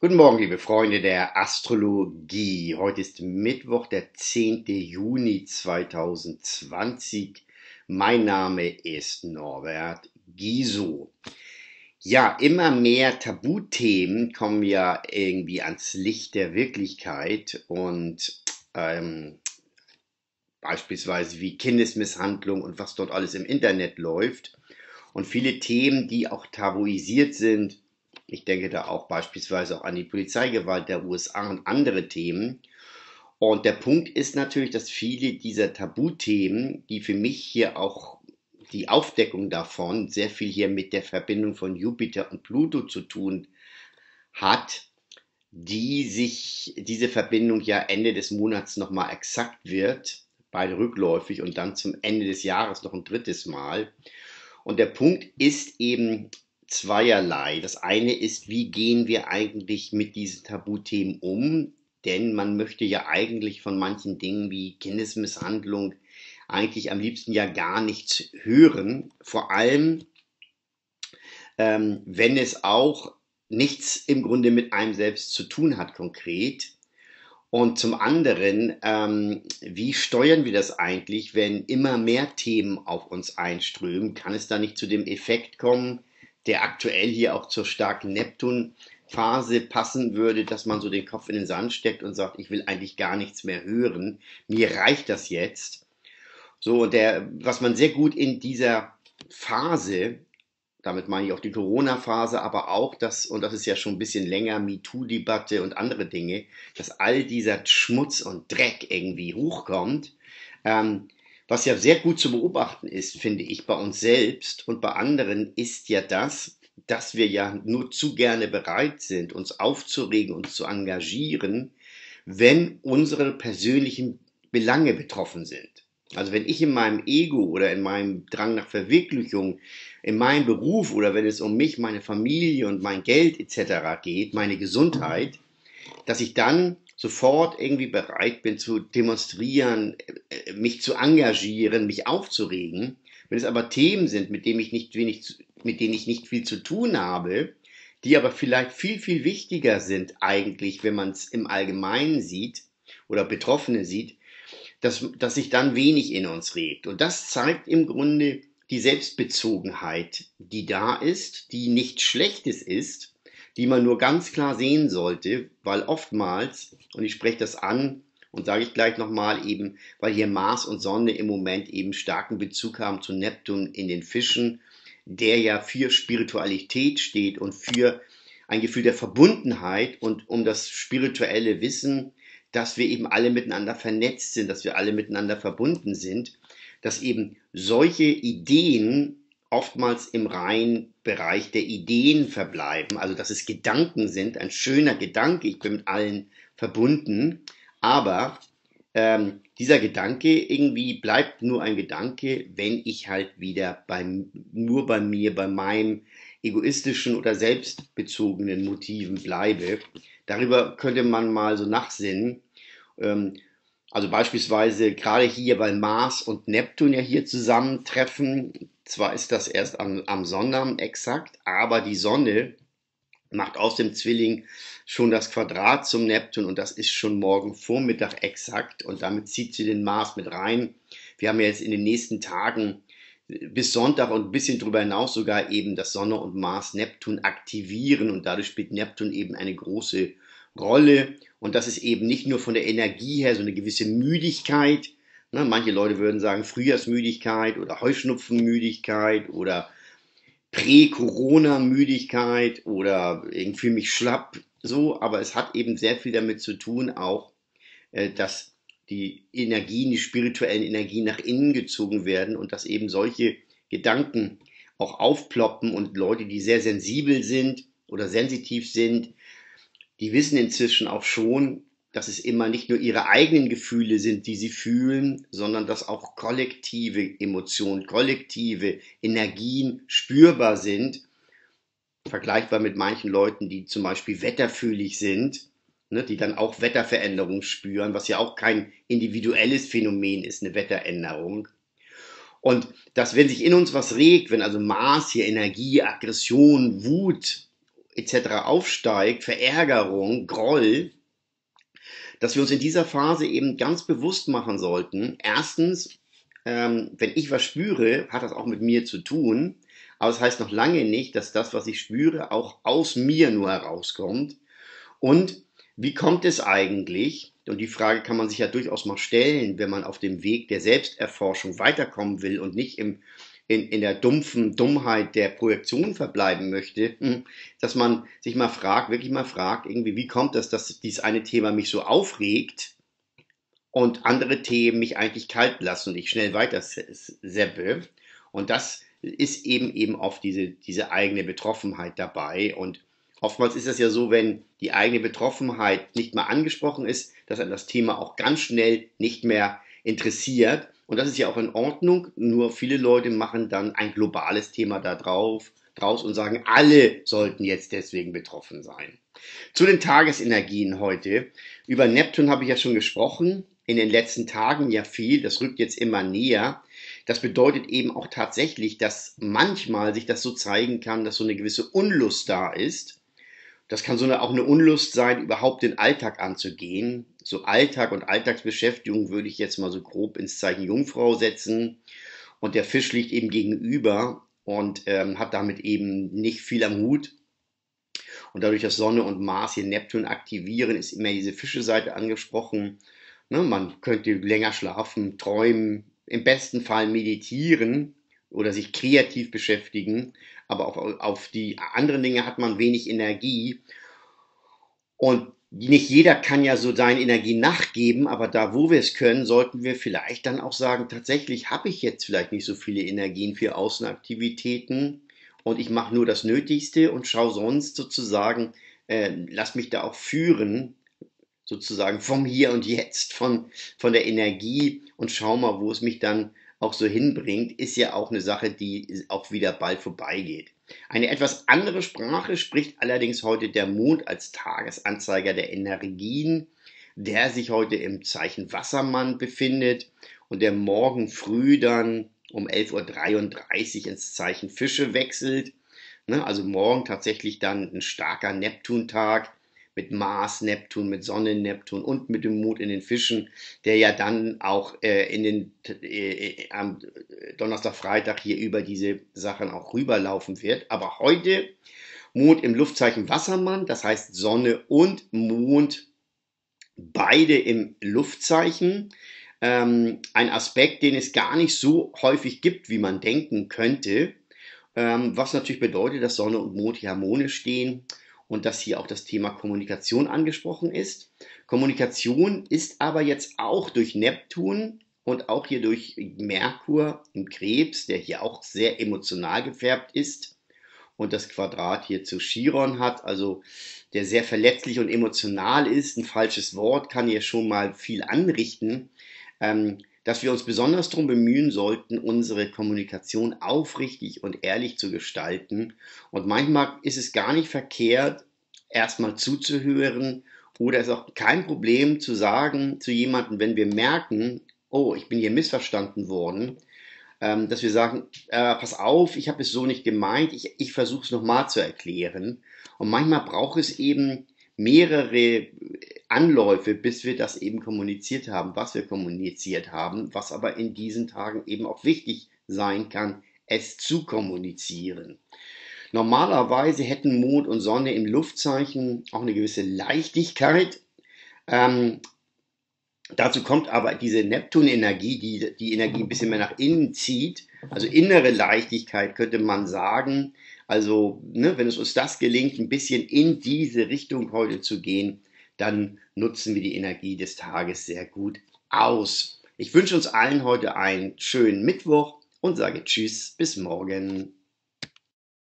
Guten Morgen, liebe Freunde der Astrologie. Heute ist Mittwoch, der 10. Juni 2020. Mein Name ist Norbert Giso. Ja, immer mehr Tabuthemen kommen ja irgendwie ans Licht der Wirklichkeit und ähm, beispielsweise wie Kindesmisshandlung und was dort alles im Internet läuft. Und viele Themen, die auch tabuisiert sind, ich denke da auch beispielsweise auch an die Polizeigewalt der USA und andere Themen. Und der Punkt ist natürlich, dass viele dieser Tabuthemen, die für mich hier auch die Aufdeckung davon sehr viel hier mit der Verbindung von Jupiter und Pluto zu tun hat, die sich diese Verbindung ja Ende des Monats nochmal exakt wird, beide rückläufig und dann zum Ende des Jahres noch ein drittes Mal. Und der Punkt ist eben, zweierlei. Das eine ist, wie gehen wir eigentlich mit diesen Tabuthemen um? Denn man möchte ja eigentlich von manchen Dingen wie Kindesmisshandlung eigentlich am liebsten ja gar nichts hören. Vor allem, ähm, wenn es auch nichts im Grunde mit einem selbst zu tun hat konkret. Und zum anderen, ähm, wie steuern wir das eigentlich, wenn immer mehr Themen auf uns einströmen? Kann es da nicht zu dem Effekt kommen, der aktuell hier auch zur starken Neptun-Phase passen würde, dass man so den Kopf in den Sand steckt und sagt, ich will eigentlich gar nichts mehr hören, mir reicht das jetzt. So, und der, was man sehr gut in dieser Phase, damit meine ich auch die Corona-Phase, aber auch das, und das ist ja schon ein bisschen länger, MeToo-Debatte und andere Dinge, dass all dieser Schmutz und Dreck irgendwie hochkommt, ähm, was ja sehr gut zu beobachten ist, finde ich, bei uns selbst und bei anderen, ist ja das, dass wir ja nur zu gerne bereit sind, uns aufzuregen, uns zu engagieren, wenn unsere persönlichen Belange betroffen sind. Also wenn ich in meinem Ego oder in meinem Drang nach Verwirklichung, in meinem Beruf oder wenn es um mich, meine Familie und mein Geld etc. geht, meine Gesundheit, dass ich dann sofort irgendwie bereit bin zu demonstrieren, äh, mich zu engagieren, mich aufzuregen. Wenn es aber Themen sind, mit denen ich nicht wenig, mit denen ich nicht viel zu tun habe, die aber vielleicht viel, viel wichtiger sind eigentlich, wenn man es im Allgemeinen sieht oder Betroffene sieht, dass, dass sich dann wenig in uns regt. Und das zeigt im Grunde die Selbstbezogenheit, die da ist, die nichts Schlechtes ist, die man nur ganz klar sehen sollte, weil oftmals, und ich spreche das an und sage ich gleich nochmal eben, weil hier Mars und Sonne im Moment eben starken Bezug haben zu Neptun in den Fischen, der ja für Spiritualität steht und für ein Gefühl der Verbundenheit und um das spirituelle Wissen, dass wir eben alle miteinander vernetzt sind, dass wir alle miteinander verbunden sind, dass eben solche Ideen oftmals im reinen Bereich der Ideen verbleiben, also dass es Gedanken sind, ein schöner Gedanke, ich bin mit allen verbunden, aber ähm, dieser Gedanke irgendwie bleibt nur ein Gedanke, wenn ich halt wieder beim, nur bei mir, bei meinem egoistischen oder selbstbezogenen Motiven bleibe. Darüber könnte man mal so nachsinnen. Ähm, also beispielsweise gerade hier, weil Mars und Neptun ja hier zusammentreffen, zwar ist das erst am, am Sonnabend exakt, aber die Sonne macht aus dem Zwilling schon das Quadrat zum Neptun und das ist schon morgen Vormittag exakt und damit zieht sie den Mars mit rein. Wir haben ja jetzt in den nächsten Tagen bis Sonntag und ein bisschen darüber hinaus sogar eben das Sonne und Mars Neptun aktivieren und dadurch spielt Neptun eben eine große Rolle und das ist eben nicht nur von der Energie her so eine gewisse Müdigkeit, Ne, manche Leute würden sagen Frühjahrsmüdigkeit oder Heuschnupfenmüdigkeit oder Prä-Corona-Müdigkeit oder ich fühle mich schlapp, so, aber es hat eben sehr viel damit zu tun, auch, äh, dass die Energien, die spirituellen Energien nach innen gezogen werden und dass eben solche Gedanken auch aufploppen und Leute, die sehr sensibel sind oder sensitiv sind, die wissen inzwischen auch schon, dass es immer nicht nur ihre eigenen Gefühle sind, die sie fühlen, sondern dass auch kollektive Emotionen, kollektive Energien spürbar sind, vergleichbar mit manchen Leuten, die zum Beispiel wetterfühlig sind, ne, die dann auch Wetterveränderungen spüren, was ja auch kein individuelles Phänomen ist, eine Wetteränderung. Und dass, wenn sich in uns was regt, wenn also Mars hier Energie, Aggression, Wut etc. aufsteigt, Verärgerung, Groll, dass wir uns in dieser Phase eben ganz bewusst machen sollten. Erstens, ähm, wenn ich was spüre, hat das auch mit mir zu tun. Aber es das heißt noch lange nicht, dass das, was ich spüre, auch aus mir nur herauskommt. Und wie kommt es eigentlich? Und die Frage kann man sich ja durchaus mal stellen, wenn man auf dem Weg der Selbsterforschung weiterkommen will und nicht im in, in der dumpfen Dummheit der Projektion verbleiben möchte, hm, dass man sich mal fragt, wirklich mal fragt, irgendwie, wie kommt das, dass dieses eine Thema mich so aufregt und andere Themen mich eigentlich kalt lassen und ich schnell weiter seppe. Und das ist eben eben oft diese, diese eigene Betroffenheit dabei. Und oftmals ist es ja so, wenn die eigene Betroffenheit nicht mal angesprochen ist, dass ein das Thema auch ganz schnell nicht mehr interessiert und das ist ja auch in Ordnung, nur viele Leute machen dann ein globales Thema da drauf, draus und sagen, alle sollten jetzt deswegen betroffen sein. Zu den Tagesenergien heute. Über Neptun habe ich ja schon gesprochen. In den letzten Tagen ja viel. Das rückt jetzt immer näher. Das bedeutet eben auch tatsächlich, dass manchmal sich das so zeigen kann, dass so eine gewisse Unlust da ist das kann so eine, auch eine Unlust sein, überhaupt den Alltag anzugehen. So Alltag und Alltagsbeschäftigung würde ich jetzt mal so grob ins Zeichen Jungfrau setzen. Und der Fisch liegt eben gegenüber und ähm, hat damit eben nicht viel am Hut. Und dadurch, dass Sonne und Mars hier Neptun aktivieren, ist immer diese Fische-Seite angesprochen. Ne, man könnte länger schlafen, träumen, im besten Fall meditieren oder sich kreativ beschäftigen aber auf, auf die anderen Dinge hat man wenig Energie. Und nicht jeder kann ja so seine Energie nachgeben, aber da, wo wir es können, sollten wir vielleicht dann auch sagen, tatsächlich habe ich jetzt vielleicht nicht so viele Energien für Außenaktivitäten und ich mache nur das Nötigste und schaue sonst sozusagen, äh, lass mich da auch führen, sozusagen vom Hier und Jetzt, von, von der Energie und schau mal, wo es mich dann auch so hinbringt, ist ja auch eine Sache, die auch wieder bald vorbeigeht. Eine etwas andere Sprache spricht allerdings heute der Mond als Tagesanzeiger der Energien, der sich heute im Zeichen Wassermann befindet und der morgen früh dann um 11.33 Uhr ins Zeichen Fische wechselt. Ne, also morgen tatsächlich dann ein starker Neptuntag mit Mars, Neptun, mit Sonne, Neptun und mit dem Mond in den Fischen, der ja dann auch äh, in den, äh, äh, am Donnerstag, Freitag hier über diese Sachen auch rüberlaufen wird. Aber heute Mond im Luftzeichen Wassermann, das heißt Sonne und Mond beide im Luftzeichen. Ähm, ein Aspekt, den es gar nicht so häufig gibt, wie man denken könnte. Ähm, was natürlich bedeutet, dass Sonne und Mond harmonisch stehen und dass hier auch das Thema Kommunikation angesprochen ist. Kommunikation ist aber jetzt auch durch Neptun und auch hier durch Merkur im Krebs, der hier auch sehr emotional gefärbt ist und das Quadrat hier zu Chiron hat, also der sehr verletzlich und emotional ist. Ein falsches Wort kann hier schon mal viel anrichten. Ähm, dass wir uns besonders darum bemühen sollten, unsere Kommunikation aufrichtig und ehrlich zu gestalten. Und manchmal ist es gar nicht verkehrt, erstmal zuzuhören oder ist auch kein Problem zu sagen zu jemandem, wenn wir merken, oh, ich bin hier missverstanden worden, ähm, dass wir sagen, äh, pass auf, ich habe es so nicht gemeint, ich, ich versuche es nochmal zu erklären. Und manchmal braucht es eben mehrere Anläufe, bis wir das eben kommuniziert haben, was wir kommuniziert haben, was aber in diesen Tagen eben auch wichtig sein kann, es zu kommunizieren. Normalerweise hätten Mond und Sonne im Luftzeichen auch eine gewisse Leichtigkeit. Ähm, dazu kommt aber diese Neptun-Energie, die die Energie ein bisschen mehr nach innen zieht. Also innere Leichtigkeit könnte man sagen. Also, ne, wenn es uns das gelingt, ein bisschen in diese Richtung heute zu gehen, dann nutzen wir die Energie des Tages sehr gut aus. Ich wünsche uns allen heute einen schönen Mittwoch und sage Tschüss, bis morgen.